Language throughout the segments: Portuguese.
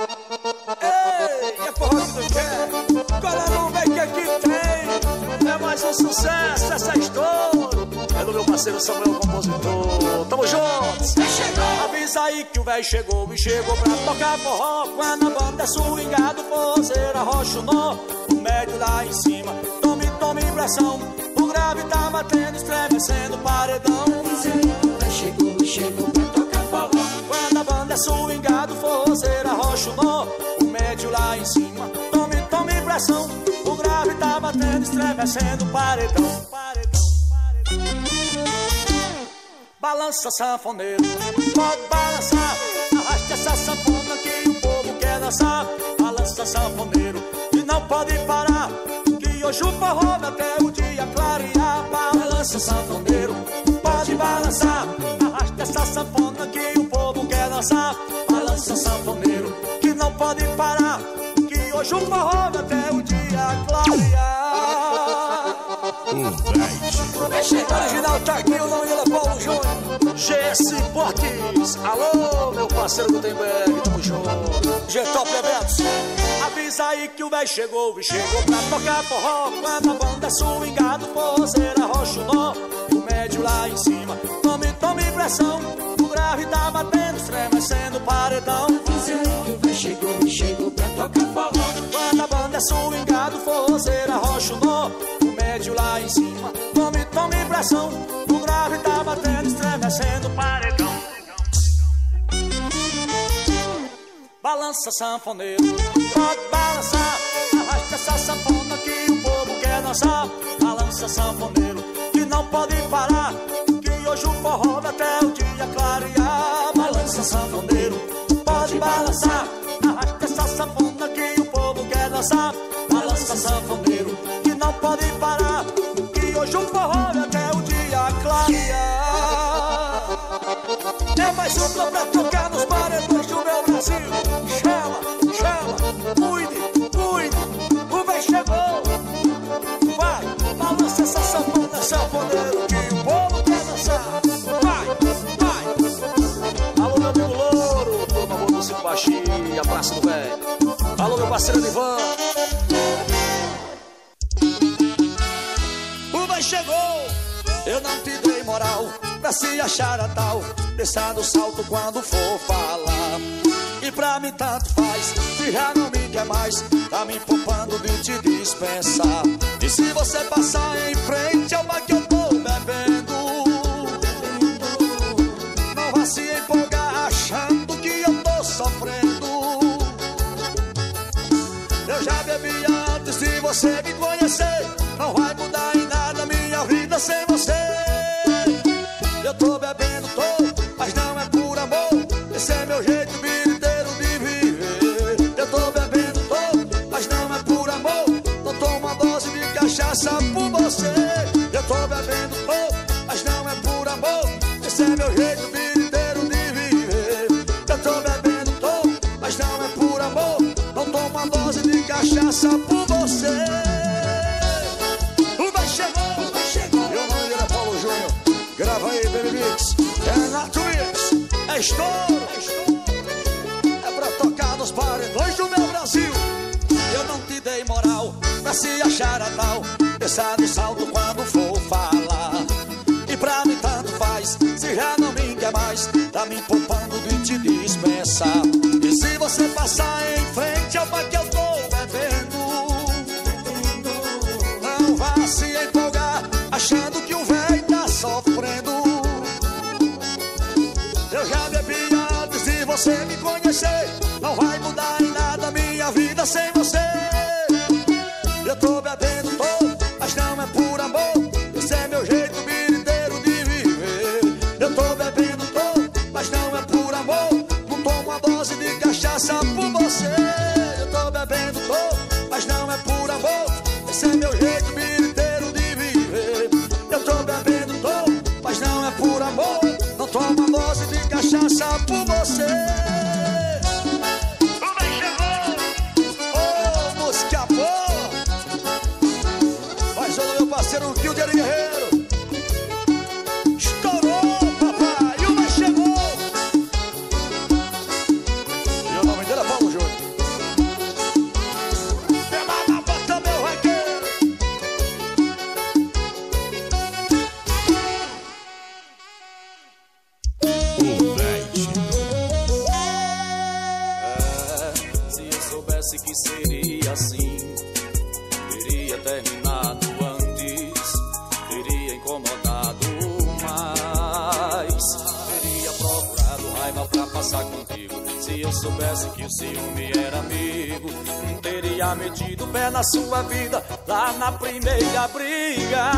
Ei, é forró que tu quer? Cola não vem que aqui tem. É mais um sucesso essa história. É do meu parceiro Samuel Compositor. Tamo juntos. Avisa aí que o velho chegou e chegou pra tocar forró. Quando a banda é swingado, forrozeira, rocha o nó. O médio lá em cima, tome, tome impressão. O grave tá batendo, estremecendo o paredão. Avisa aí que o chegou e chegou pra swingado, forrozeira, rocha o nó. O médio lá em cima, tome, tome impressão. O grave tá batendo, estremecendo o paredão. paredão, paredão. Balança sanfoneiro, pode balançar. Arrasta essa sanfona que o povo quer dançar. Balança sanfoneiro, e não pode parar. Que hoje o forró até o dia clarear. Balança sanfoneiro, pode balançar. Arrasta essa sanfona que dançar. Balança sanfoneiro, que não pode parar. Que hoje o forró vai até o dia clarear. O original tá aqui, o nome dele é Paulo Júnior. GS Portes. Alô, meu parceiro Gutenberg, tamo junto. G-Top Eventos. Avisa aí que o véi chegou e chegou pra tocar forró. Quando a banda é swingado, forrozeira, rocha o nó. O médio lá em cima, tome, tome pressão. O grave tá batendo, estremecendo o paredão. Velho chegou chegou pra tocar forró. Quando a banda é swingado, forrozeira, rocha o nó. O médio lá em cima, tome, tome pressão. O grave tá batendo, estremecendo o paredão. Balança sanfoneiro, pode balançar. Arrasta essa sanfona que o povo quer dançar. Balança sanfoneiro, dançar. Balança sanfoneiro, que não pode parar. Que hoje o forró vai até o dia clarear. É mais um pra tocar nos paredões do meu Brasil. Parceiro Ivan. Chegou. Eu não te dei moral pra se achar a tal. Desça do salto quando for falar. E pra mim tanto faz, se já não me quer mais, tá me poupando de te dispensar. E se você passar em frente ao bar que eu você me conhecer. Não vai mudar em nada minha vida sem você. Baby Mix. É na Twitch. É é estouro. É pra tocar nos paredões do meu Brasil. Eu não te dei moral pra se achar a tal. Desça do salto quando for falar. E pra mim tanto faz, se já não me quer mais, tá me poupando de te dispensar. E se você passar em frente ao bar que eu você me conhecer. Não vai mudar em nada minha vida sem você. Eu tô bebendo, tô, mas não é por amor. Esse é meu jeito biriteiro de viver. Eu tô bebendo, tô, mas não é por amor. Não tomo uma dose de cachaça por você. Eu tô bebendo, tô, mas não é por amor. Esse é meu jeito biriteiro de viver. Eu tô bebendo, tô, mas não é por amor. Não tomo uma dose de cachaça por você. Não teria metido pé na sua vida lá na primeira briga.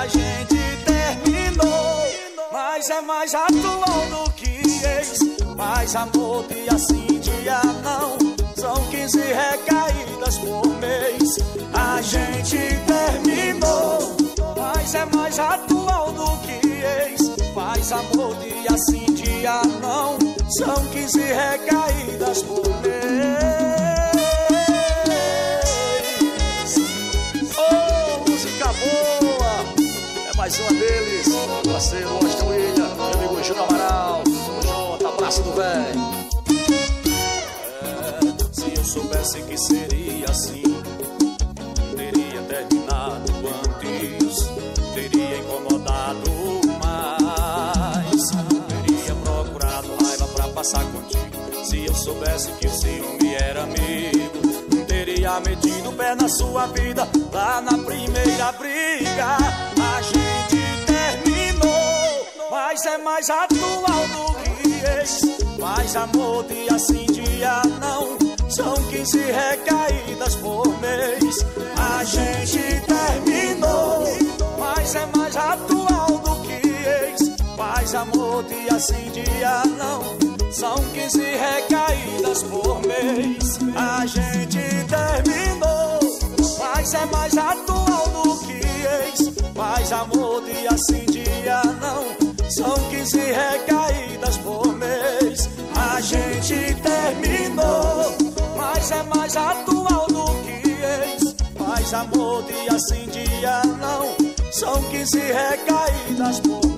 A gente terminou, mas é mais atual do que ex, mais amor de assim dia não. São 15 recaídas por mês. A gente terminou, mas é mais atual do que ex. Faz amor dia sim, dia não. São 15 recaídas por mês. Mais uma deles, parceiro Austin William, meu amigo Júnior Amaral. Junto, abraço do velho soubesse que seria assim, teria terminado antes, teria incomodado mais, teria procurado raiva pra passar contigo. Se eu soubesse que o ciúme era amigo, teria metido o pé na sua vida lá na primeira briga. A gente terminou, mas é mais atual do que ex. Mais amor dia sim, dia não são 15 recaídas por mês. A gente terminou, mas é mais atual do que ex. Faz amor dia sim, dia não. São 15 recaídas por mês. A gente terminou, mas é mais atual do que ex. Faz amor dia sim, dia não. São 15 recaídas por mês. A gente terminou mas é mais atual do que ex. Faz amor dia sim, dia não. São 15 recaídas por mês.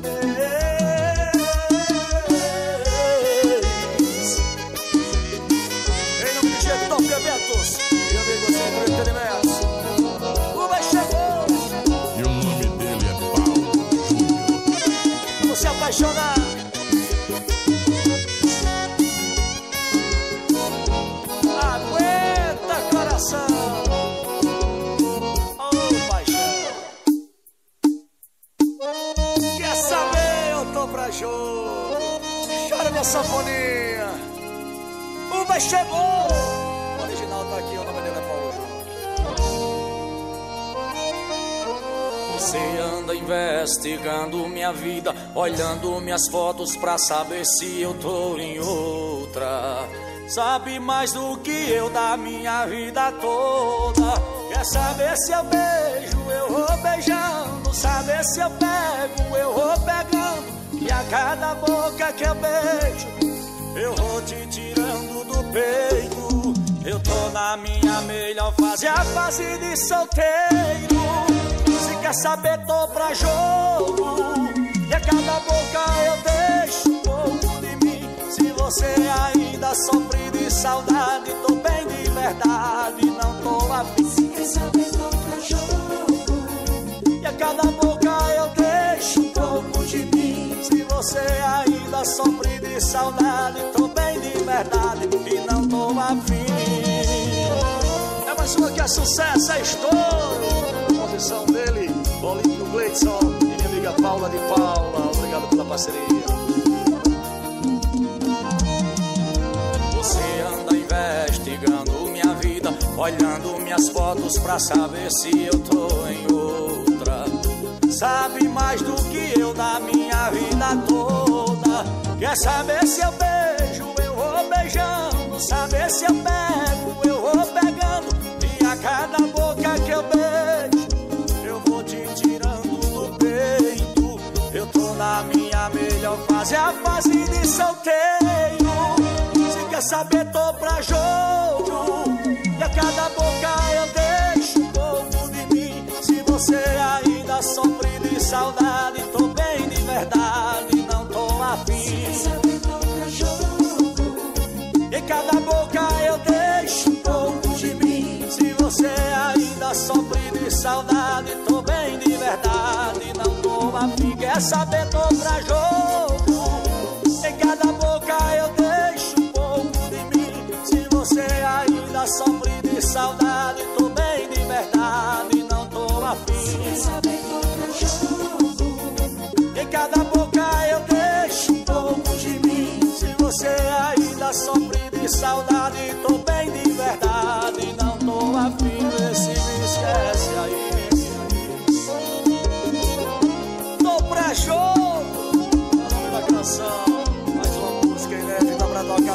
Uba chegou. O original tá aqui, o nome dele é Paulo Júnior. Você anda investigando minha vida, olhando minhas fotos pra saber se eu tô em outra. Sabe mais do que eu da minha vida toda. Quer saber se eu beijo, eu vou beijando. Saber se eu pego, eu vou pegando. E a cada boca que eu beijo, eu vou te peito. Eu tô na minha melhor fase, a fase de solteiro. Se quer saber, tô pra jogo. E a cada boca eu deixo um pouco de mim. Se você ainda sofre de saudade, tô bem de verdade, não tô afim. Se quer saber, tô pra jogo. E a cada boca eu deixo um pouco de mim. Você ainda sofre de saudade, tô bem de verdade e não tô afim. É mais uma que é sucesso, é estouro. Composição dele, Bolinho Gleidson e minha amiga Paula de Paula. Obrigado pela parceria. Você anda investigando minha vida, olhando minhas fotos pra saber se eu tô em outra. Sabe mais do que eu da minha vida toda. Quer saber se eu beijo, eu vou beijando. Saber se eu pego, eu vou pegando. E a cada boca que eu beijo, eu vou te tirando do peito. Eu tô na minha melhor fase, a fase de solteiro. Se quer saber, tô pra jogo. E a cada boca eu deixo um pouco de mim. Se você ainda sofre tô afim. Quer saber, tô jogo. Em cada boca eu deixo um pouco de mim. Se você ainda sofre de saudade Tô bem de verdade, não tô afim Em cada boca eu deixo um pouco de mim Se você ainda sofre de saudade Tô bem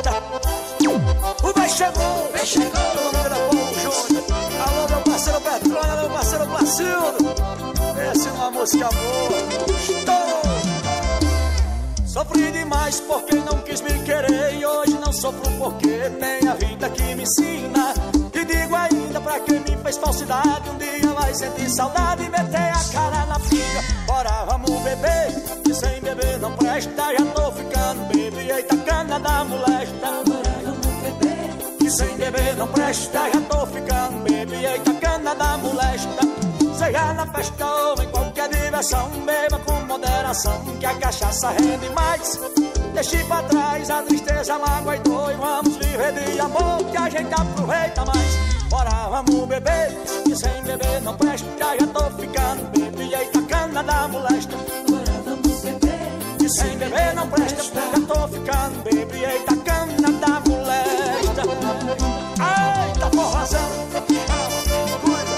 molesta O bem chegou O bem chegou Alô, meu parceiro Petrônio Alô, meu parceiro Placildo Esse é uma música boa Estou Sofri demais porque não quis me querer E hoje não sofro porque tem a vida que me ensina digo ainda pra quem me fez falsidade. Um dia vai sentir saudade e meter a cara na pinga Bora, vamos beber, que sem beber não presta. Já tô ficando bebê, eita cana da molesta. Bora, vamos beber, que sem beber não presta. Já tô ficando bebê, eita cana da molesta. Seja na festa ou em qualquer diversão Beba com moderação, que a cachaça rende mais Deixe pra trás a tristeza, a mágoa e dor E vamos viver de amor, que a gente aproveita mais Bora, vamos beber, que sem beber não presta Já tô ficando bebê, e eita cana da molesta Bora, vamos beber, que sem beber não presta Já tô ficando bebê, e eita cana da molesta Eita forrazão, cuida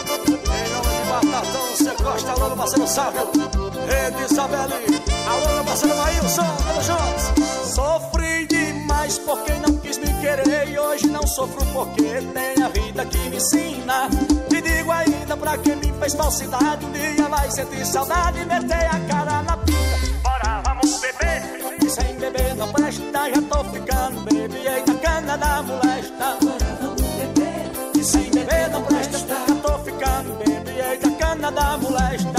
Em nome de Batatão, você gosta, alô, parceiro Sábio Rede Isabelle, alô, meu parceiro Maílson, tamo juntos Sofri demais por quem não quis me querer E hoje não sofro porque tem a vida que me ensina. Te digo ainda pra quem me fez falsidade. Um dia vai sentir saudade e meter a cara na pinga. Bora, vamos beber. Sem beber não presta, já tô ficando bebê Eita cana da molesta. Bora, vamos beber E sem beber não presta, já tô ficando bebê Eita cana da molesta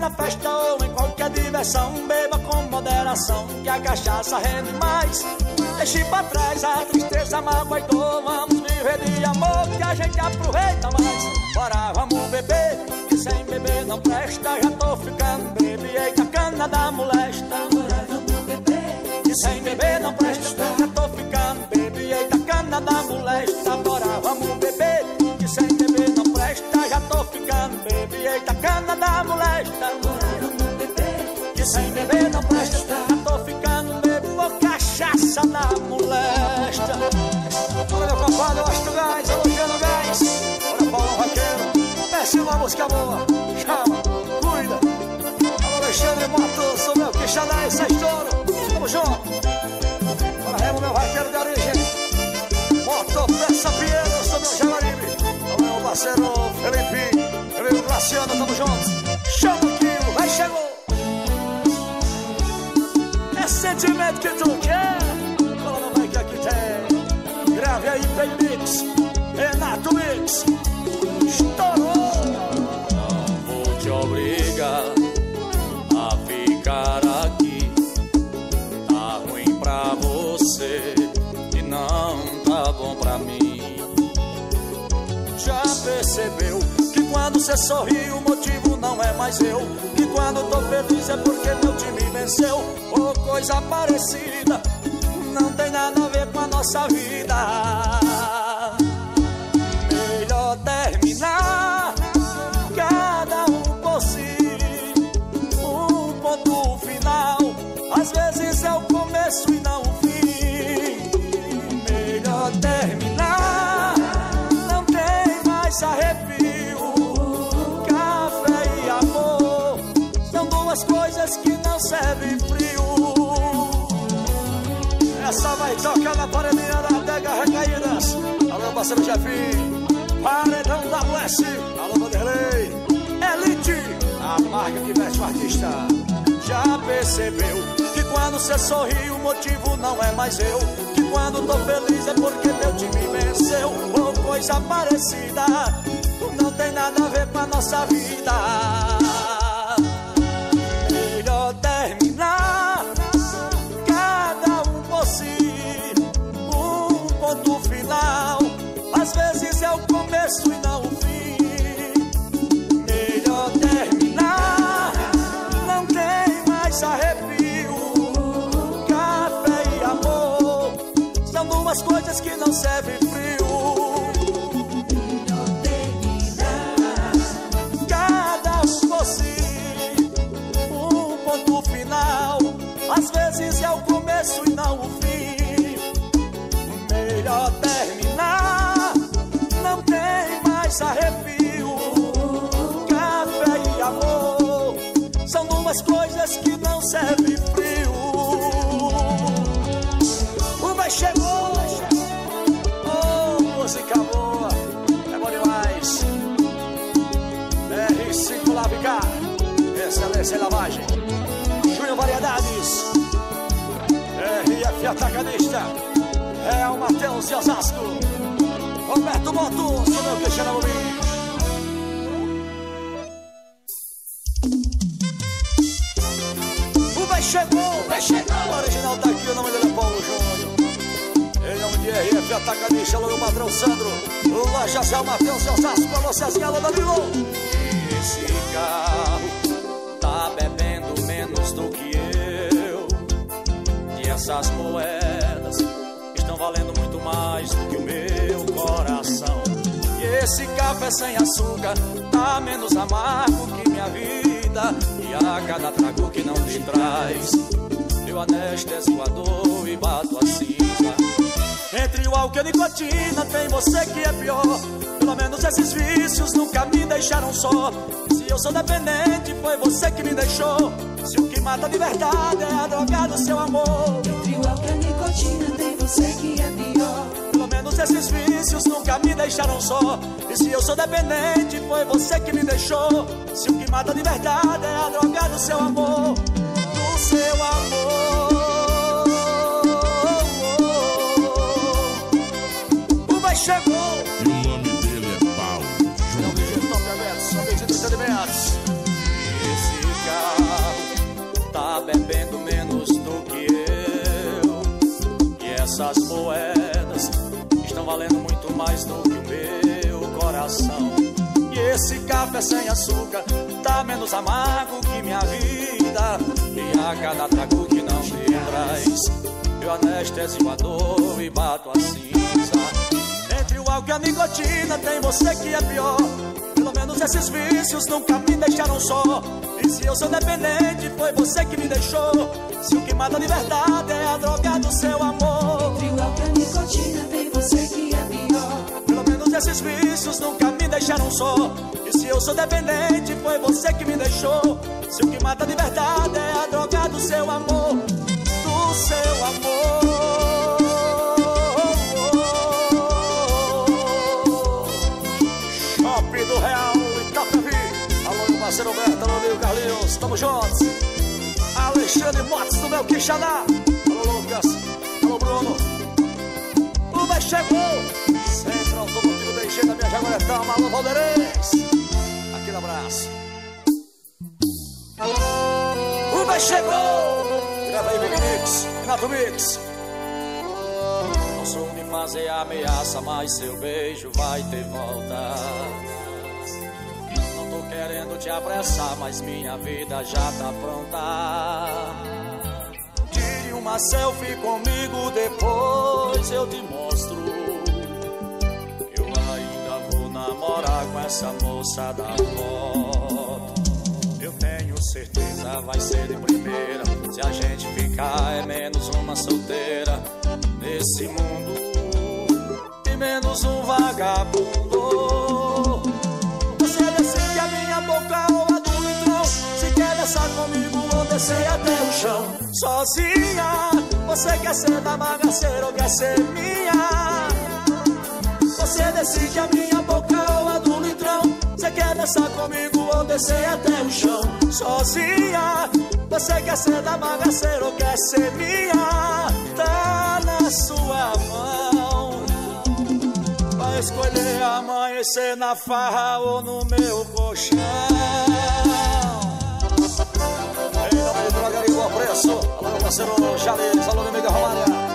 na festa ou em qualquer diversão Beba com moderação que a cachaça rende mais. Deixe pra trás a tristeza, mágoa e dor Vamos viver de amor que a gente aproveita mais. Bora, vamos beber, que sem beber não presta. Já tô ficando bebê, eita cana da molesta. Bora, vamos beber, que sem beber não presta. Já tô ficando bebê, eita cana da molesta. Bora, vamos beber, que sem beber não presta. Já tô ficando bebê, eita cana da molesta. Que sem beber não presta tô ficando bebo, cachaça da molesta. Olha meu compadre, Astro Gás, elogiando Gás Olha Paulo Vaqueiro, peça uma música boa. Chama, cuida. Alô Alexandre Matos, sou meu quixadá, esse é estouro Tamo junto. Olha Remo, meu vaqueiro de origem. Peça Pinheiro, sou meu Jaguaribe Olha meu parceiro Felipe Felipe Graciano, tamo junto. Chama aquilo, vai chegou. É sentimento que tu quer. Fala mamãe que aqui tem. Grave aí, tem mix. Renato Mix. Estourou. Vou te obrigar A ficar aqui. Tá ruim pra você E não tá bom pra mim. Já percebeu quando você sorri o motivo não é mais eu Que quando tô feliz é porque meu time venceu. Ou coisa parecida Não tem nada a ver com a nossa vida Essa vai tocar na paredinha da adega recaídas. Alô parceiro Jefinho. Paredão WS Alô Vanderlei. Elite. A marca que veste o artista. Já percebeu que quando você sorri o motivo não é mais eu. Que quando tô feliz é porque meu coisa parecida. Não tem nada a ver com a nossa vida. Duas coisas que não servem começo e não o fim. Melhor terminar, não tem mais arrepio. Café e amor são duas coisas que não servem excelência e lavagem. Júnior Variedades. RF Atacadista, é o Matheus de Osasco, Roberto Moto, sou meu Cristiano Alvim. O Vai chegou, Vai chegou. O original tá aqui, o nome dele é Paulo Júnior. Em nome de RF Atacadista, alô, o patrão Sandro. Loja Zé Matheus Osasco, você assim, alô, Danilo. Esse carro essas moedas estão valendo muito mais do que o meu coração. E esse café sem açúcar tá menos amargo que minha vida. E a cada trago que não te traz, eu anestesio a dor e bato a cinza. Entre o álcool e a nicotina tem você que é pior. Pelo menos esses vícios nunca me deixaram só. Se eu sou dependente, foi você que me deixou. Se o que mata de verdade é a droga do seu amor. Entre o álcool e a nicotina tem você que é pior. Pelo menos esses vícios nunca me deixaram só. E se eu sou dependente, foi você que me deixou. Se o que mata de verdade é a droga do seu amor. Do seu amor. Esse café sem açúcar tá menos amargo que minha vida. E a cada trago que não me traz, eu anestesio a dor e bato a cinza. Entre o álcool e a nicotina tem você que é pior. Pelo menos esses vícios nunca me deixaram só. E se eu sou dependente, foi você que me deixou. Se o que mata de verdade é a droga do seu amor. Entre o álcool e a nicotina tem você que é pior. Esses vícios nunca me deixaram só. E se eu sou dependente, foi você que me deixou. Se o que mata de verdade é a droga do seu amor. Do seu amor. Shopping do Real Itapevi. Alô, meu parceiro Roberto, alô, meu Carlinhos, tamo juntos. Alexandre Motos do meu Quixadá. Alô, Lucas, alô, Bruno. O chegou. Jaguaretama. Alô, Valderez. Aquele abraço. Vai chegou. Grava aí, Big Mix. Renato Mix. Não sou de fazer ameaça, mas seu beijo vai ter volta. Não tô querendo te apressar, mas minha vida já tá pronta. Tire uma selfie comigo, depois eu te mostro. Namorar com essa moça da foto. Eu tenho certeza vai ser de primeira. Se a gente ficar, é menos uma solteira nesse mundo e menos um vagabundo. Você decide a minha boca ou a do litrão. Se quer dançar comigo ou descer até o chão. Sozinha, você quer ser da bagaceira ou quer ser minha? Você decide a minha boca ou a do litrão. Você quer dançar comigo ou descer até o chão? Sozinha, você quer ser da bagaceira ou quer ser minha? Tá na sua mão. Vai escolher amanhecer na farra ou no meu colchão. Em nome de drogaria Boa Preço, alô meu parceiro Jales, alô minha amiga Romária.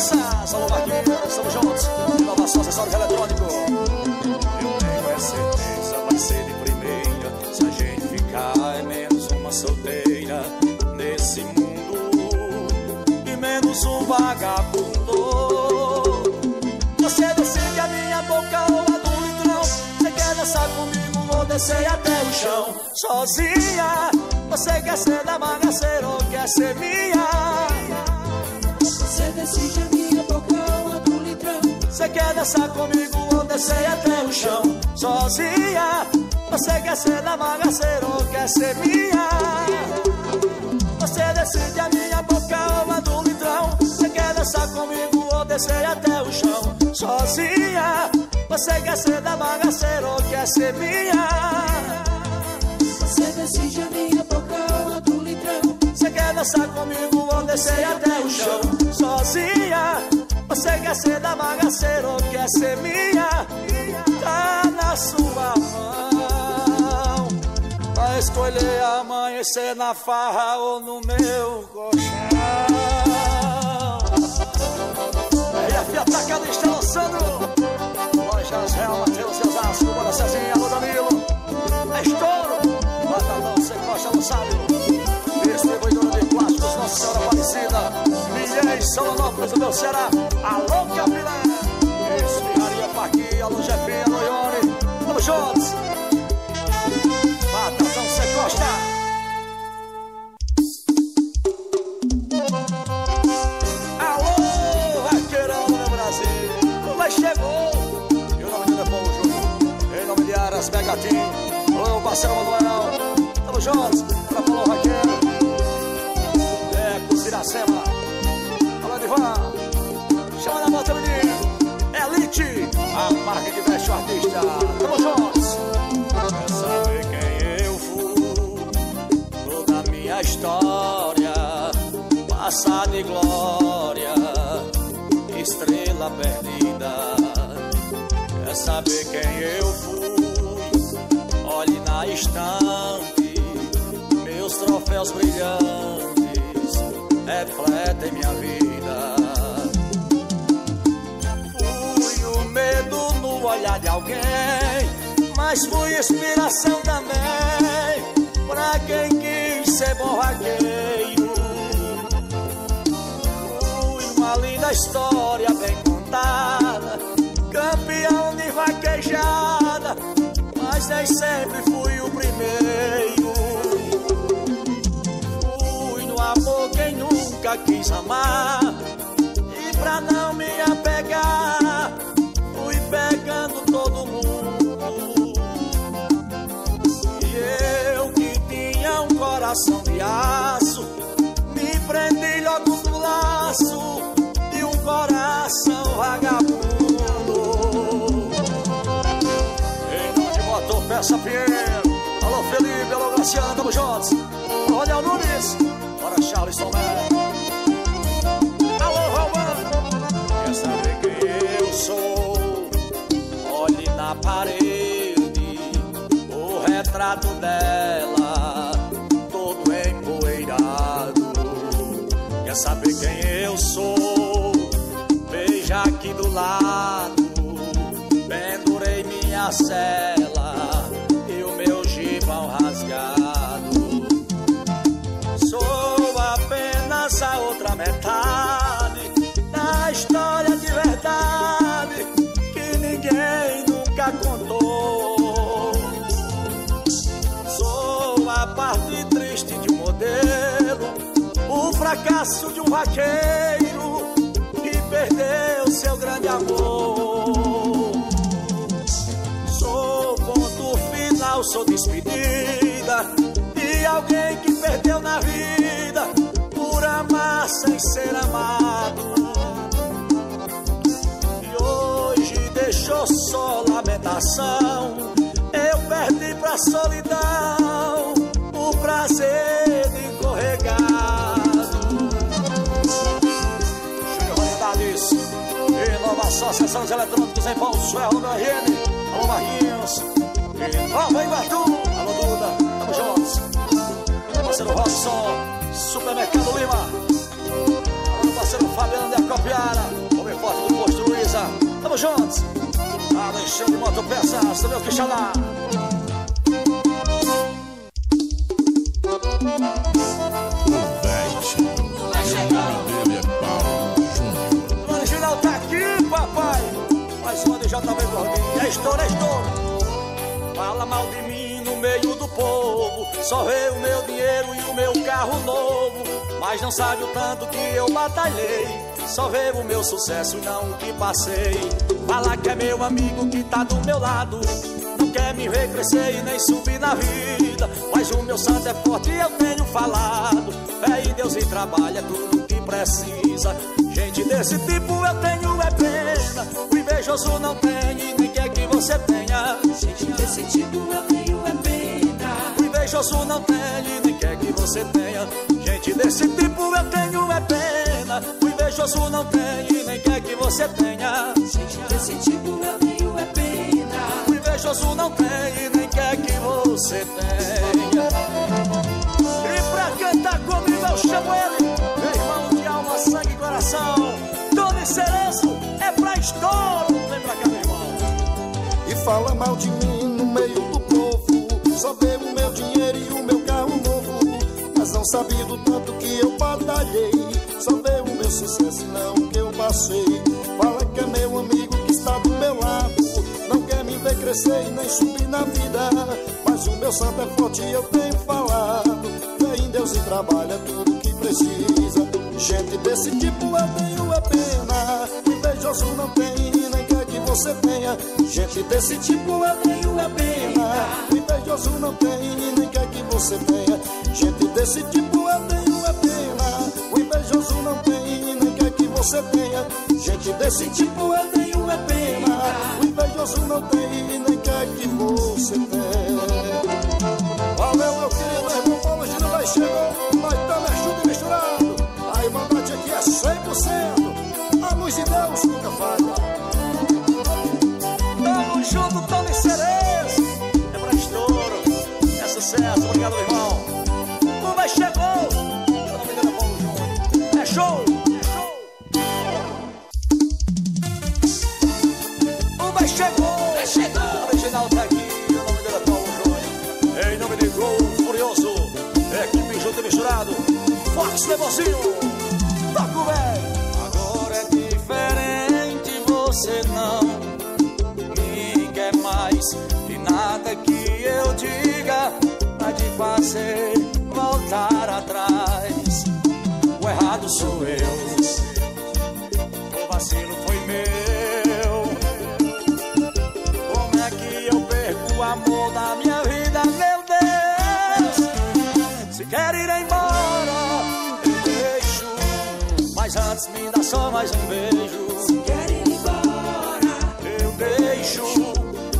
Peças, alô Marquinhos, estamos juntos. Inovação, acessórios eletrônicos. Eu tenho a certeza, vai ser de primeira. Se a gente ficar, é menos uma solteira nesse mundo e menos um vagabundo. Você decide a minha boca ou a do litrão. Você quer dançar comigo ou descer até o chão? Sozinha, você quer ser da bagaceira ou quer ser minha? Decide minha boca ou a do litrão. Você quer dançar comigo ou descer até o chão? Sozinha, você quer ser da bagaceira ou quer ser minha? Você decide a minha boca ou a do litrão. Você quer dançar comigo ou descer até o chão? Sozinha, você quer ser da bagaceira ou quer ser minha? Você decide a minha boca ou a do quer dançar comigo ou descer até o chão? Sozinha, você quer ser da bagaceira ou quer ser minha? Tá na sua mão. Vai escolher amanhecer na farra ou no meu colchão. E a Fiat Atacada está lançando Lojas Real Mateus e Osasco, Bora Cezinha, alô Danilo É estouro, Batalhão, você gosta, não sabe Senhora Aparecida Milhões, Solonópolis, do meu Ceará Alô Capilé Esfirraria Paqui, alô Jefinho, alô Ione Alô, do meu Brasil, mas chegou. E o nome dele é Paulo Júnior. Em nome de Aras Megatim. Alô, parceiro Manuel. É, Cusiracema. Alô, Divan. Chama na moto, menino. Elite, a marca que veste o artista. Tamo juntos. Quer saber quem eu fui? Toda a minha história, passada e glória, estrela perdida. Quer saber quem eu fui? Olhe na estante, meus troféus brilhantes refletem minha vida. Fui o medo no olhar de alguém, mas fui inspiração também pra quem quis ser bom vaqueiro. Fui uma linda história bem contada, campeão de vaquejada, mas nem sempre fui o primeiro. Quis amar. E pra não me apegar, fui pegando todo mundo. E eu que tinha um coração de aço, me prendi logo no laço de um coração vagabundo. Em nome de motor, peça Pinheiro. Alô Felipe, alô Graciano, tamo juntos. Olha o Nunes, bora Charles Tomé. Aqui do lado, pendurei minha cela e o meu gibão rasgado. Sou apenas a outra metade da história de verdade que ninguém nunca contou. Sou a parte triste de um modelo, o fracasso de um vaqueiro que perdeu seu grande amor. Sou ponto final, sou despedida de alguém que perdeu na vida por amar sem ser amado. E hoje deixou só lamentação. Eu perdi pra solidão o prazer de. Associação Eletrônicos em Paulo no meu RN. Alô, Marquinhos. E Nova Iguatu. Alô, Duda. Tamo juntos. Meu parceiro Robson. Supermercado Lima. Alô, parceiro Fabiano de Acopiara. Homem forte do Posto Luiza. Tamo juntos. Alexandre Motopeças, do meu Quixadá. É é estouro. Fala mal de mim no meio do povo, só vê o meu dinheiro e o meu carro novo. Mas não sabe o tanto que eu batalhei, só vê o meu sucesso e não o que passei. Fala que é meu amigo que tá do meu lado, não quer me ver crescer e nem subir na vida. Mas o meu santo é forte e eu tenho falado. Fé em Deus e trabalha tudo que precisa. Gente desse tipo eu tenho é pena. O invejoso não tem e que você tenha. Gente desse tipo eu tenho é pena. O invejoso não tem e nem quer que você tenha. Gente desse tipo eu tenho é pena. O invejoso não tem e nem quer que você tenha. Gente desse tipo eu tenho é pena. O invejoso não tem e nem quer que você tenha. E pra cantar comigo eu chamo ele, fala mal de mim no meio do povo. Só vê o meu dinheiro e o meu carro novo. Mas não sabe do tanto que eu batalhei. Só vê o meu sucesso não que eu passei. Fala que é meu amigo que está do meu lado. Não quer me ver crescer e nem subir na vida. Mas o meu santo é forte e eu tenho falado. Fé em Deus e trabalha tudo que precisa. Gente desse tipo eu tenho é pena. Invejoso não tem você tenha. Gente desse tipo eu tenho é pena. Invejoso não tem nem quer que você tenha. Gente desse tipo eu tenho é pena. O invejoso não tem nem quer que você tenha. Gente desse tipo eu tenho é pena. O invejoso não tem nem quer que você tenha. Negocinho. Toca o. Agora é diferente, você não me quer mais E nada que eu diga vai te fazer voltar atrás O errado sou eu Mas me dá só mais um beijo Quer ir embora. eu deixo.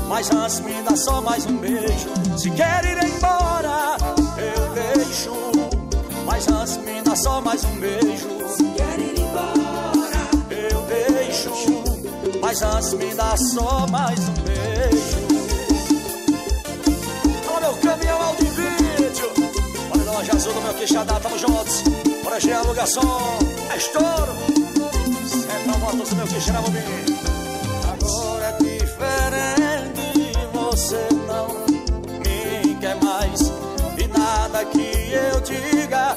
Mas antes me dá só mais um beijo. Se quer ir embora, eu deixo. Mas antes me dá só mais um beijo. Quer ir embora. Eu deixo. Mas antes me dá só mais um beijo. Olha meu caminhão áudio e vídeo. Olha da loja azul do meu queixadá, tamo juntos. Bora G alugação, é estouro. Central Motos meu queixadá, bobinho. Agora é diferente, você não me quer mais. E nada que eu diga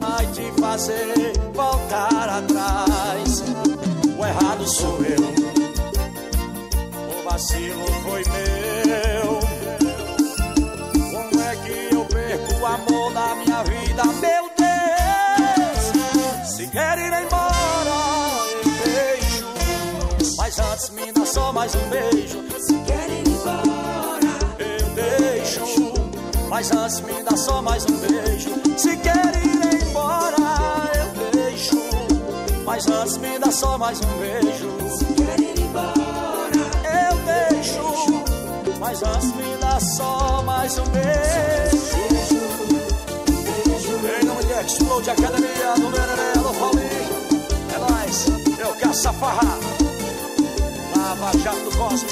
vai te fazer voltar atrás. O errado sou eu, o vacilo Mas me dá só mais um beijo. Quer ir embora. Eu deixo. Mas antes me dá só mais um beijo. Se quer ir embora, eu deixo. Mas antes me dá só mais um beijo. Quer ir embora. Eu deixo. Mas antes me dá só mais um beijo. Em nome de Explode Academia do Mereré, alô Paulinho. É nóis, eu quero safarra. Lava Jato Cosme.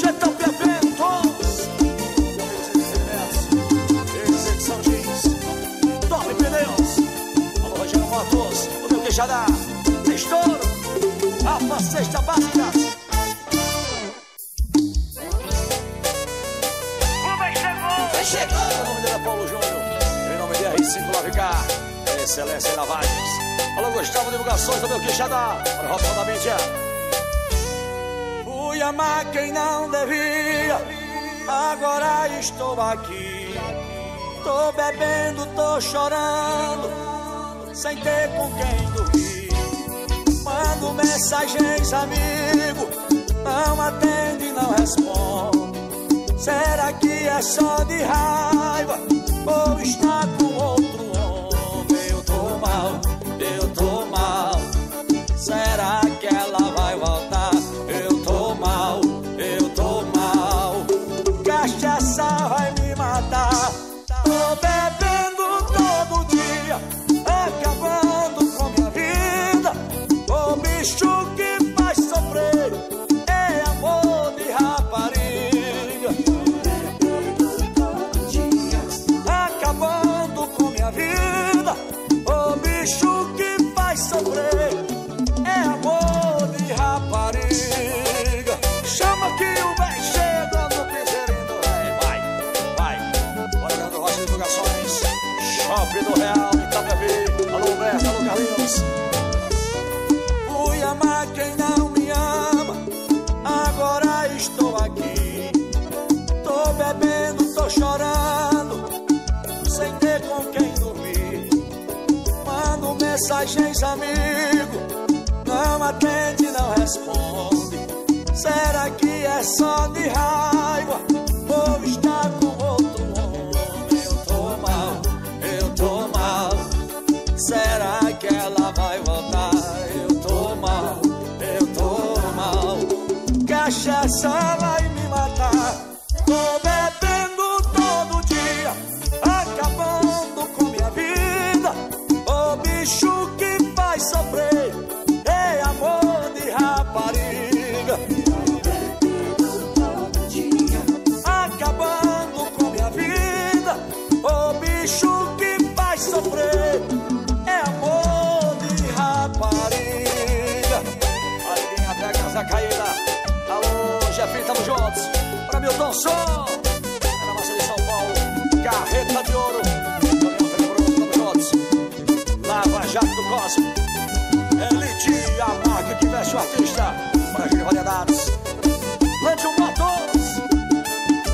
Jetão Pepentos. Execução Jeans. Top Pneus. Alô, Rogério Motos. O meu queixadá. Estouro. Alfa Sexta Básica. Vai chegou! O nome dele é Paulo Júnior. Em nome de R5 Lavicar. Excelência em lavagens. Alô, Gustavo Divulgações do meu queixadá. Para o Robson da mídia. Amar quem não devia. Agora estou aqui. Tô bebendo, tô chorando. Sem ter com quem dormir. Mando mensagens, amigo. Não atende, não responde. Será que é só de raiva? Ou está mensagens, amigo. Não atende, não responde. Será que é só de raiva? Ou está com outro homem? Eu tô mal, eu tô mal. Será que ela vai voltar? Eu tô mal, eu tô mal. Cachaça vai Cosmo. Elite, a marca que veste o artista. Para Júlio Variedades. Lante um Motos.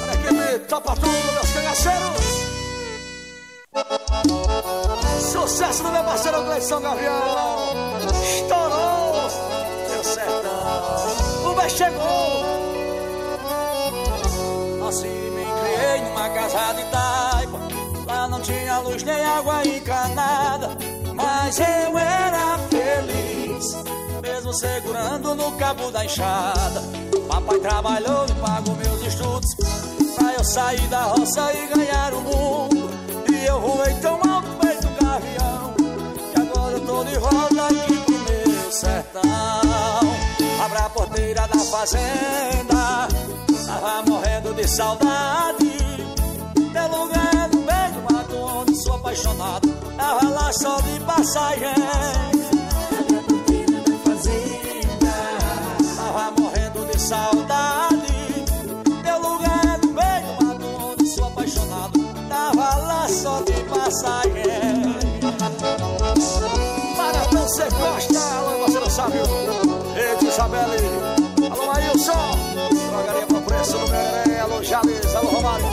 Olha aqui, me topa tudo, meus cangaceiros. Sucesso do meu parceiro Gleison Gavião. Estourou. Deu sertão. O bem chegou. Assim me criei numa casa de taipa. Lá não tinha luz nem água encanada. Mas eu era feliz. Mesmo segurando no cabo da enxada. Papai trabalhou e pagou meus estudos. Pra eu sair da roça e ganhar o mundo. E eu voei tão alto feito gavião. Que agora eu tô de volta aqui pro meu sertão. Abra a porteira da fazenda. Tava morrendo de saudade. Teu lugar no meio do mato onde sou apaixonado. Tava lá só de passagem. Tava morrendo de saudade. Teu lugar no meio do onde sou apaixonado. Tava lá só de passagem. Maratão você gosta, alô, você não sabe. Eita, Isabelle. Alô, Maílson. Drogaria pro preço do Meré. Alô, Jales. Alô, Romário.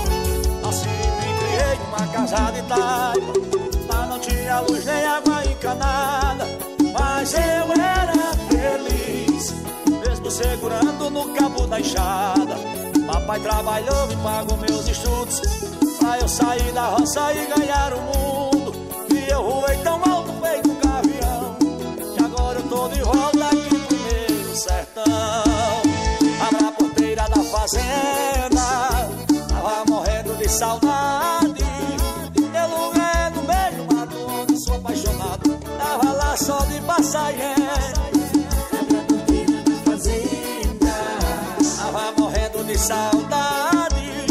Assim me criei numa casa de taipa. Não tinha luz nem água encanada. Mas eu era feliz. Mesmo segurando no cabo da enxada. Papai trabalhou e pagou meus estudos. Pra eu sair da roça e ganhar o mundo. E eu voei tão alto feito um gavião. Que agora eu tô de volta aqui pro meu sertão. Abra a porteira da fazenda. nossa é. Yeah. Saudade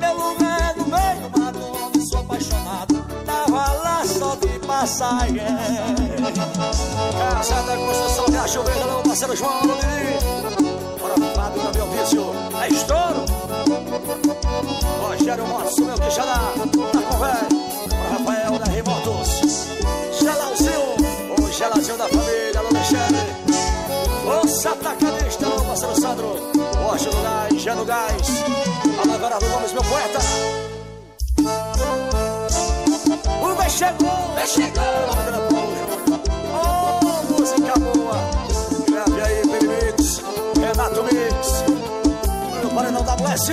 pelo lugar do meio do mato onde sou apaixonado Tava lá só de passagem Casa da construção de a Verde, meu parceiro João Lourdes. Fora o Provado no meu vício, é estouro Rogério Moço, meu que xará, tá com velho Rafael da Rimortos, xará o seu O atacadista, meu parceiro Sandro. Rocha do Gás, Geno Gás. Alô, Everardo Gomes, meu poeta. O Vem chegou, chegou. Oh, música boa. Grave aí, Baby Mix, Renato Mix. O paredão da Bless.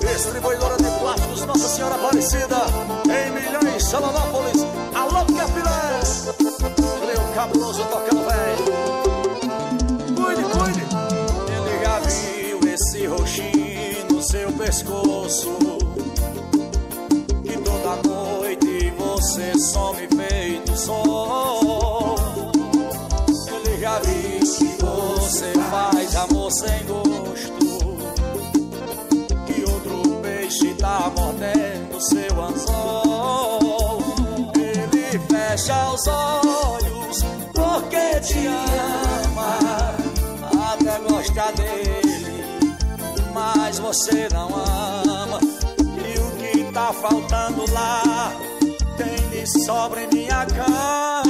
Distribuidora de plásticos Nossa Senhora Aparecida. Em Milhões, Salonópolis. Alô, Capilé. Meu cabuloso tocando velho. Seu pescoço. Toda noite você some feito sol. Ele já viu que você faz amor sem gosto. Que outro peixe tá mordendo seu anzol. Ele fecha os olhos porque te ama. Até gosta dele, mas você não ama. Tá faltando lá Tem de sobra em minha cama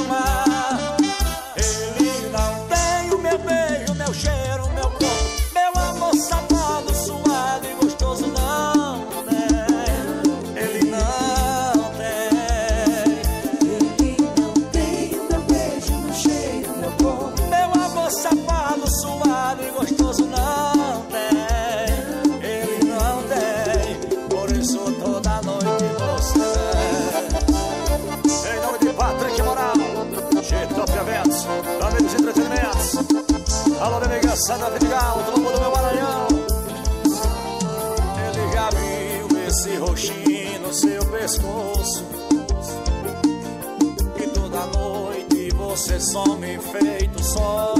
pescoço E toda noite você some feito sol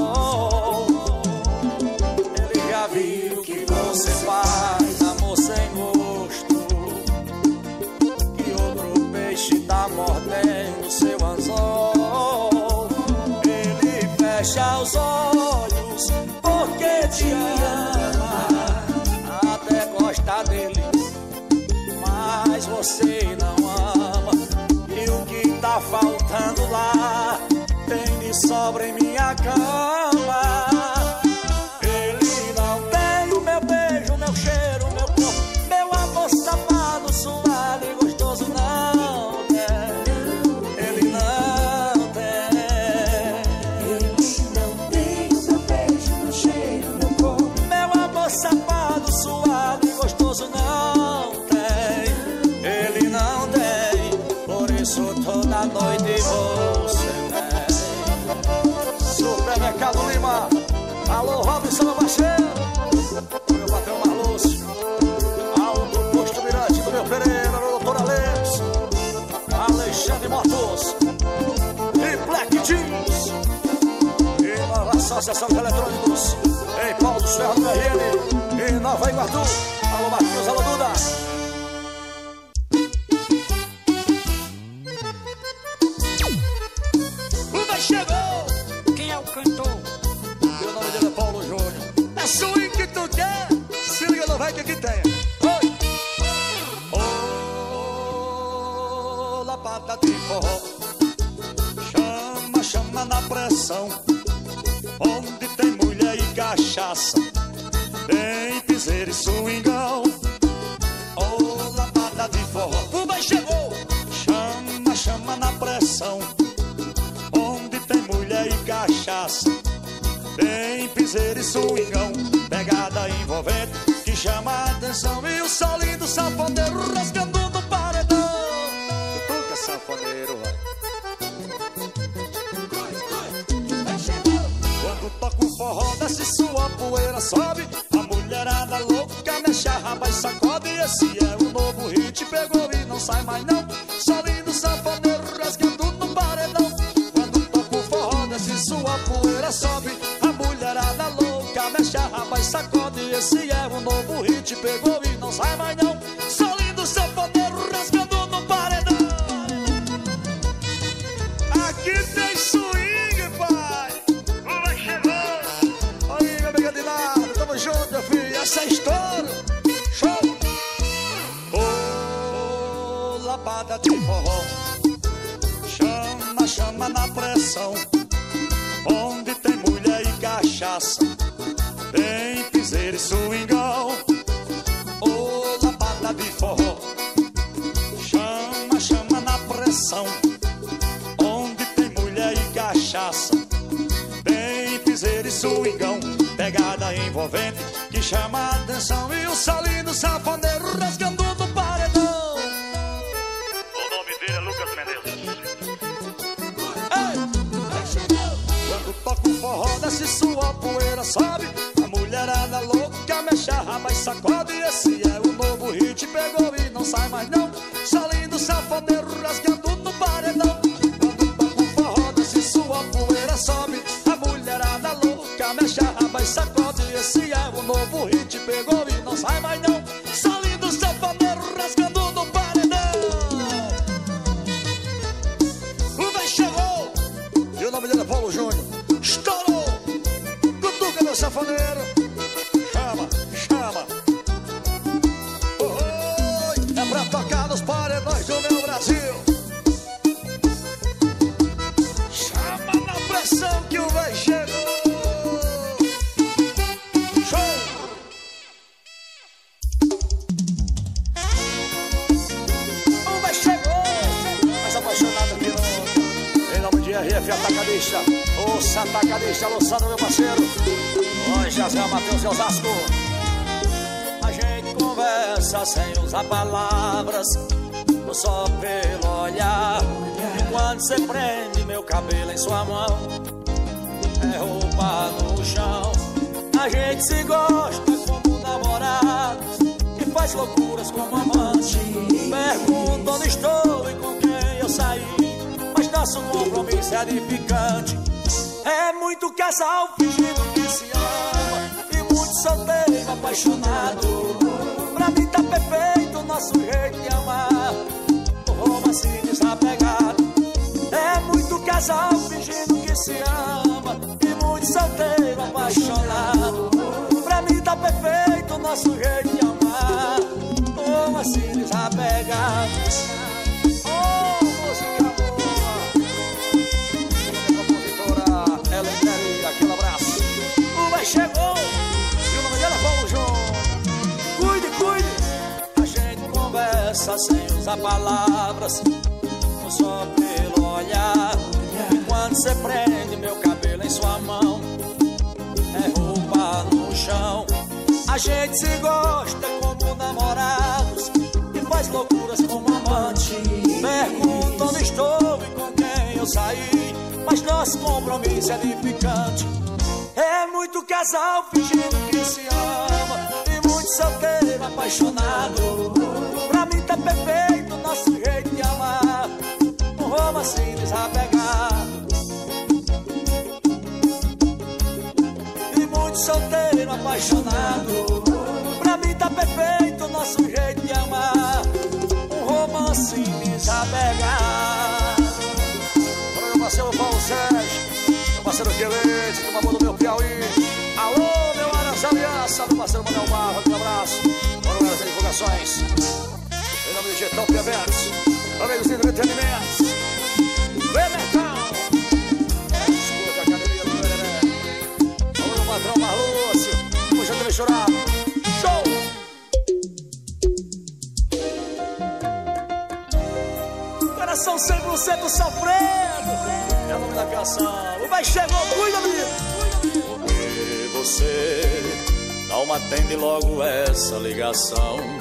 sobra em minha cama. Ele não tem o meu beijo, meu cheiro, meu corpo Meu amor safado, suado e gostoso não tem Ele não tem Ele não tem o meu beijo, meu cheiro, meu corpo Meu amor safado, suado e gostoso não tem Ele não tem Por isso toda noite você Supermercado Lima Alô Robson Baixeiro Meu patrão Marlúcio Alto Posto Mirante do meu Pereira Doutor Alex. Alexandre Motos E Black Jeans. E Nova Associação de Eletrônicos. Em Paulo dos Ferros do RN Em Nova Iguatu. Alô Marquinhos, alô Duda tem Oi. Lapada de forró. Chama, chama na pressão. Onde tem mulher e cachaça. Tem piseiro e swingão. Ô, lapada de forró. Uba chegou. Chama, chama na pressão. Onde tem mulher e cachaça. Tem piseiro e swingão. Pegada envolvente chama a atenção E o solinho do sanfoneiro rasgando no paredão sanfoneiro, vai Quando toca o forró, desce sua poeira, sobe De forró. Chama, chama na pressão. Onde tem mulher e cachaça. Tem piseiro e swingão. Ô, lapada de forró. Chama, chama na pressão. Onde tem mulher e cachaça. Tem piseiro e swingão. Pegada envolvente que chama a atenção e o salino rasgando louca mexe a raba e sacode. Esse é o novo hit, pegou e não sai mais não. Conversa sem usar palavras, só pelo olhar. E quando você prende meu cabelo em sua mão, é roupa no chão. A gente se gosta como namorados e faz loucuras como amante. Pergunto onde estou e com quem eu saí, mas nosso compromisso é edificante. É muito casal fingindo que se ama e muito solteiro apaixonado. Pra mim tá perfeito o nosso jeito de amar, o romance desapegado. É muito casal fingindo que se ama e muito solteiro apaixonado. Pra mim tá perfeito o nosso jeito de amar, o romance desapegado. Oh, sem usar palavras, só pelo olhar. E quando você prende meu cabelo em sua mão, é roupa no chão. A gente se gosta como namorados e faz loucuras como amante. Pergunto onde estou e com quem eu saí, mas nosso compromisso é edificante. É muito casal fingindo que se ama e muito solteiro apaixonado. Tá perfeito nosso jeito de amar, um romance desapegado. E muito solteiro apaixonado. Pra mim tá perfeito nosso jeito de amar, um romance desapegado. Para meu parceiro Paulo Sérgio, meu parceiro Quelete, do Mamão do meu Piauí. Alô, meu Aras Aliança, meu parceiro Manuel Barro, aquele abraço. Bora divulgações. Em nome do Getão Eventos, amigos de entretenimentos. Bebertão. Escuta a academia do Bereré. Alô, patrão Marlúcio, hoje eu chorado. Show! Coração 100% sofrendo. É o nome da canção. O vai chegou, cuida, menino. Porque você não atende logo essa ligação.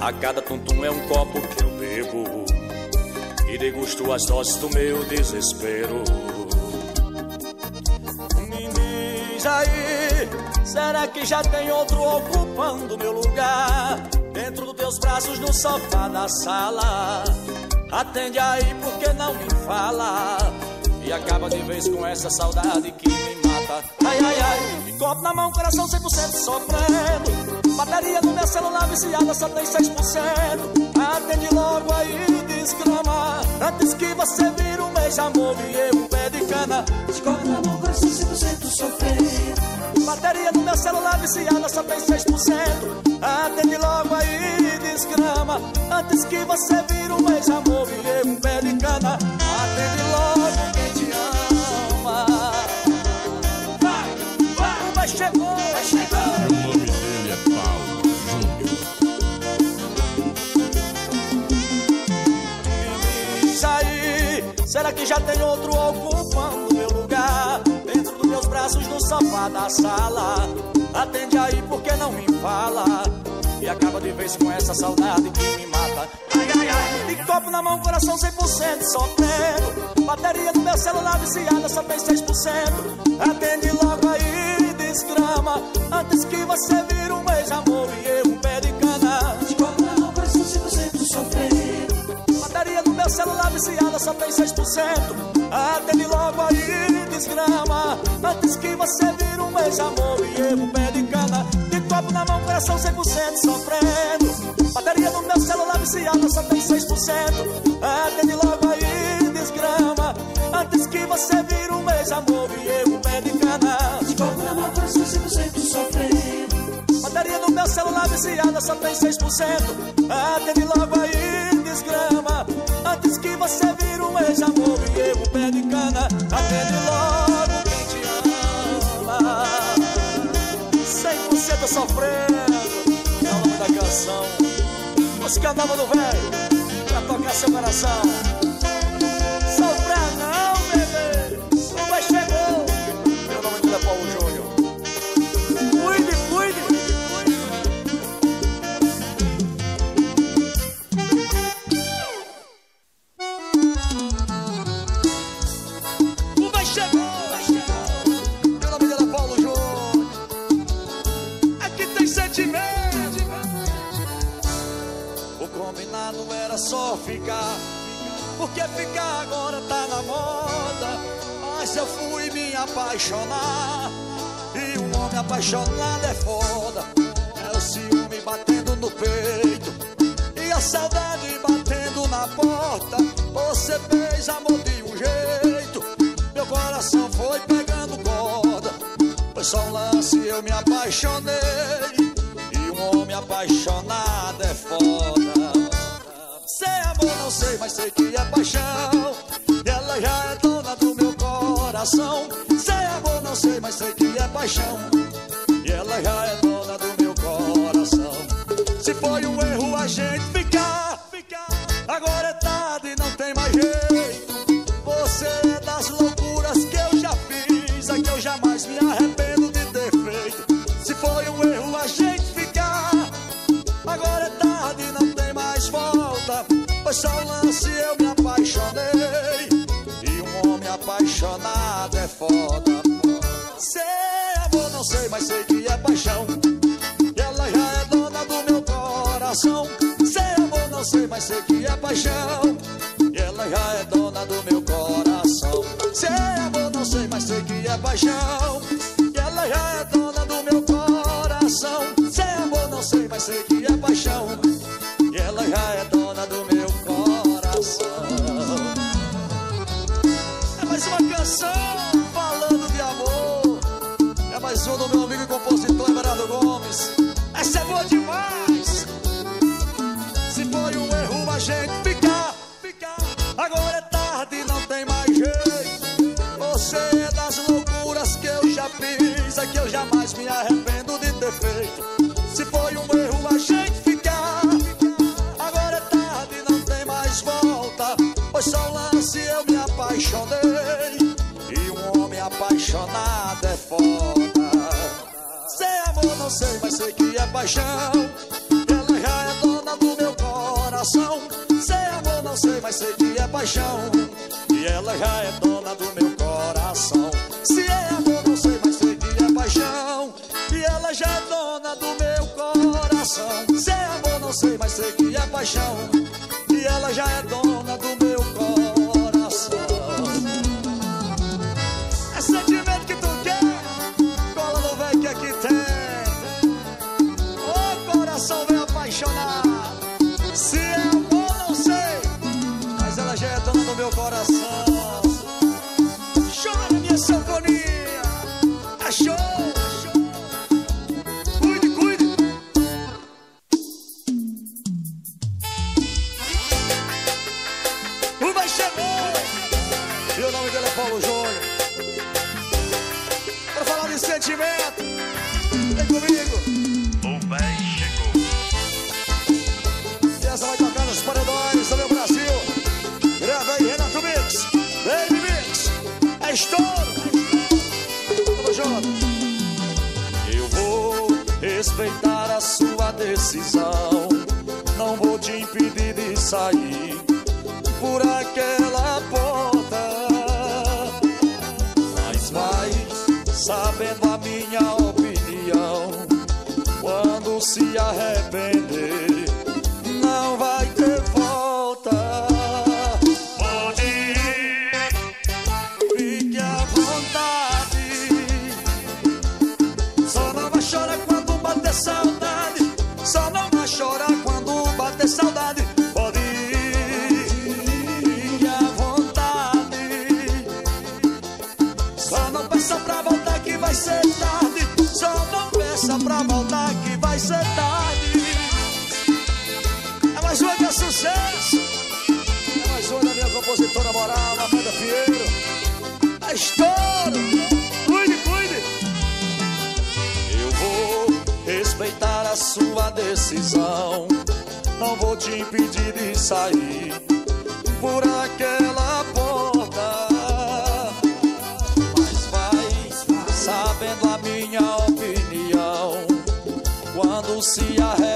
A cada tum-tum é um copo que eu bebo. E degusto as doses do meu desespero. Me diz aí, será que já tem outro ocupando meu lugar? Dentro dos teus braços no sofá da sala. Atende aí porque não me fala. E acaba de vez com essa saudade que me mata. Ai, ai, ai, copo na mão, coração 100% sofrendo. Bateria no meu celular viciada só tem 6%. Atende logo aí, desgrama. Antes que você vire um beija-amor e eu um pé de cana. Copo na mão, coração 100% sofrendo. Bateria no meu celular viciada só tem 6% Atende logo aí, desgrama Antes que você vire um ex-amor e um pé já tem outro ocupando meu lugar? Dentro dos meus braços no sofá da sala. Atende aí porque não me fala. E acaba de vez com essa saudade que me mata. Ai, ai, ai, de copo na mão, coração 100% sofrendo. Bateria do meu celular viciada só tem 6% Atende logo aí, desgrama. Antes que você vire celular viciada só tem 6% Atende logo aí, desgrama. Antes que você vire um ex-amor e um pé de cana. De copo na mão, coração 100% sofrendo. Bateria do meu celular viciada só tem 6% Atende logo aí, desgrama. Antes que você vire um ex-amor e um pé de cana. De copo na mão, coração 100% sofrendo. Bateria do meu celular viciada só tem 6% Atende logo aí, Antes que você vire um ex-amor e eu um pé de cana Atende logo quem te ama. 100% sofrendo É o nome da canção. Música nova do velho Pra tocar seu coração só ficar. Porque ficar agora tá na moda. Mas eu fui me apaixonar. E um homem apaixonado é foda. É o ciúme batendo no peito. E a saudade batendo na porta. Você fez amor de um jeito. Meu coração foi pegando corda. Foi só um lance, eu me apaixonei. E um homem apaixonado é foda. Amor, não sei, mas sei que é paixão. Ela já é dona do meu coração. Sei amor, não sei, mas sei que é paixão. E ela já é dona do meu coração. Se foi um erro a gente Foi só um lance, eu me apaixonei. E um homem apaixonado é foda. Sei, amor, não sei, mas sei que é paixão. Ela já é dona do meu coração. Sei, amor, não sei, mas sei que é paixão. Ela já é dona do meu coração. Sei, amor, não sei, mas sei que é paixão. Ela já é dona apaixonei. E um homem apaixonado é foda. Sei amor, não sei, mas sei que é paixão. Ela já é dona do meu coração. Sei amor, não sei, mas sei que é paixão. E ela já é dona do meu coração. Se é amor, não sei, mas sei que é paixão. E ela já é dona do meu coração. Se é amor, não sei, mas sei que é paixão. E ela já é dona do meu coração. decisão. Não vou te impedir de sair por aquela porta. Mas vai sabendo a minha opinião quando se arrepende.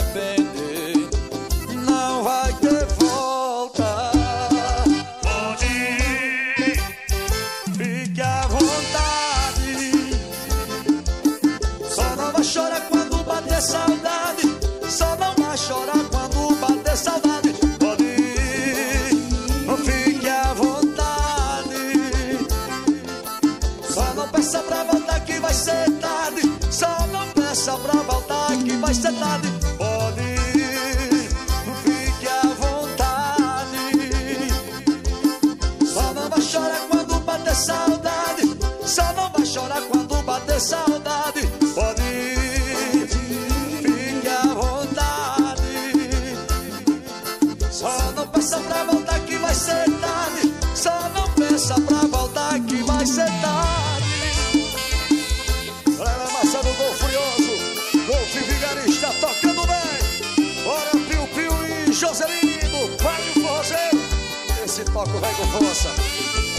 palco, vai com força.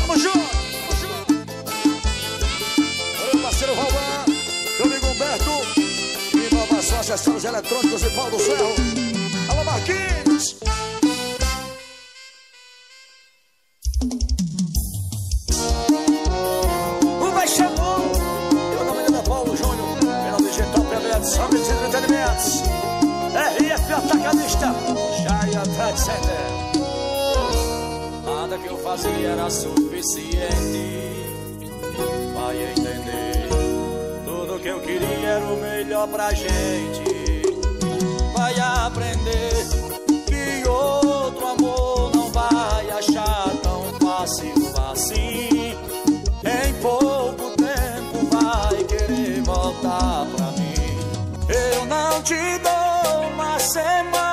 vamos junto, Vamos junto. Meu parceiro Valvan, meu amigo Humberto. Inovações, gestores eletrônicos e Paulo Ferro. Alô, Marquinhos. frase era suficiente. Vai entender. Tudo que eu queria era o melhor pra gente. Vai aprender que outro amor não vai achar tão fácil assim. Em pouco tempo vai querer voltar pra mim. Eu não te dou uma semana.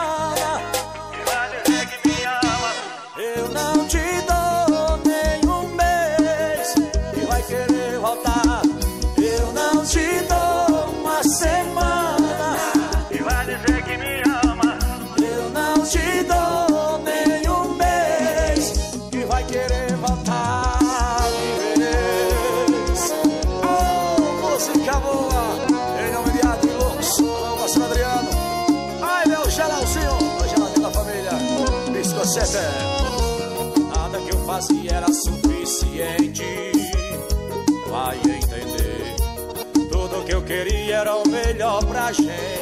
seria era o melhor pra gente.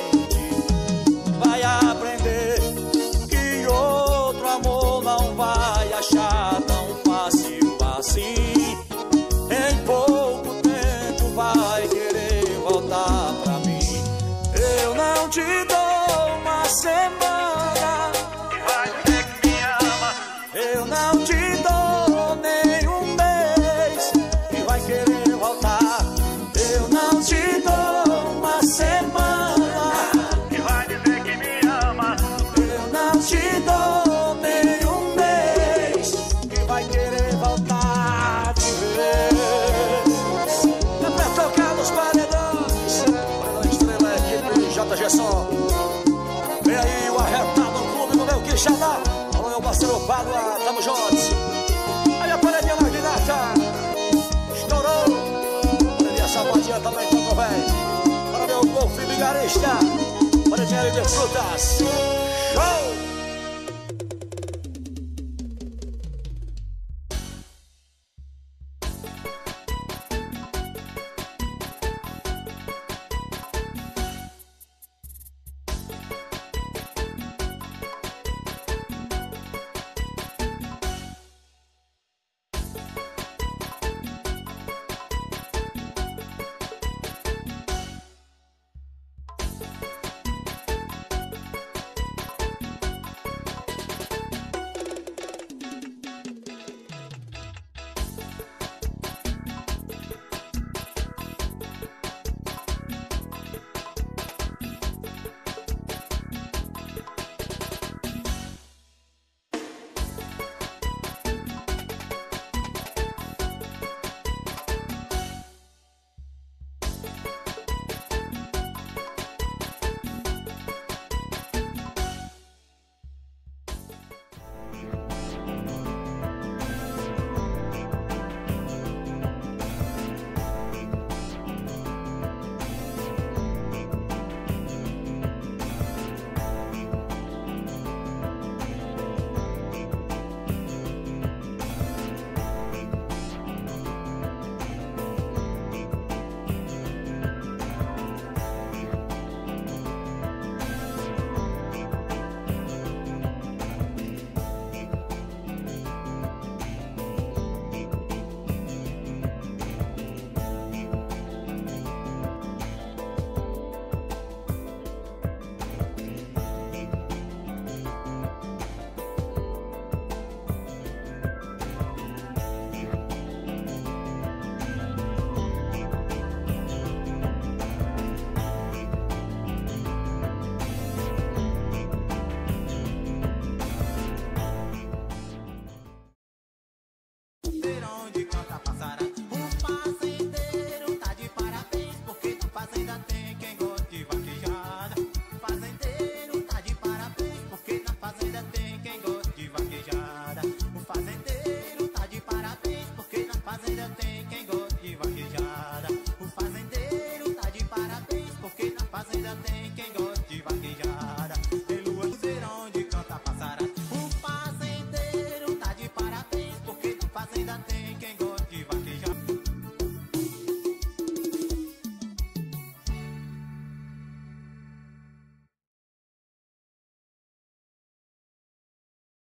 Padua, tamo juntos. Aí a paredinha magnata. Estourou. Paredinha sabadinha também, tamo bem. Para meu golfe vigarista. Paredinha de frutas.